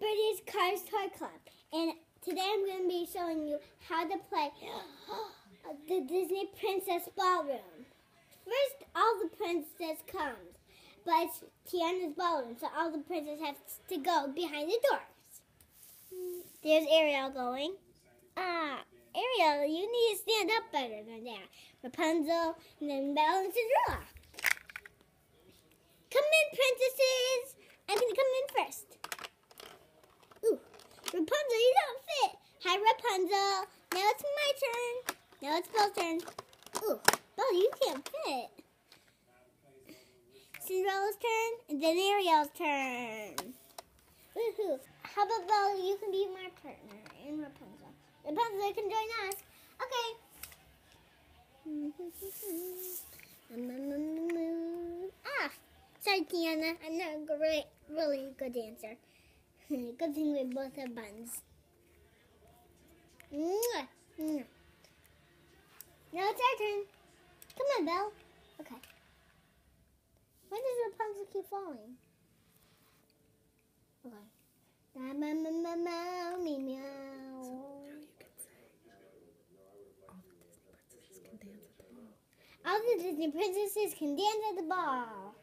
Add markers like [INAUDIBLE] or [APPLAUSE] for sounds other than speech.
Birdie's Cars Toy Club, and today I'm going to be showing you how to play [GASPS] the Disney Princess Ballroom. First, all the princess comes, but it's Tiana's ballroom, so all the princess has to go behind the doors. There's Ariel going. Ah, Ariel, you need to stand up better than that. Rapunzel, and then Belle and Cinderella. Come in, princesses! I'm going to come in first. Ooh, Rapunzel, you don't fit. Hi, Rapunzel. Now it's my turn. Now it's Belle's turn. Ooh, Belle, you can't fit. Cinderella's turn, and then Ariel's turn. Woohoo. How about Belle, you can be my partner, and Rapunzel. Rapunzel can join us. Okay. [LAUGHS] ah, sorry, Tiana. I'm not a great, really good dancer. [LAUGHS] good thing we both have buns. Mwah. Mwah. Now it's our turn. Belle. Okay. Why does Rapunzel keep falling? Okay. Meow. So now you can say all the Disney princesses can dance at the ball. All the Disney princesses can dance at the ball.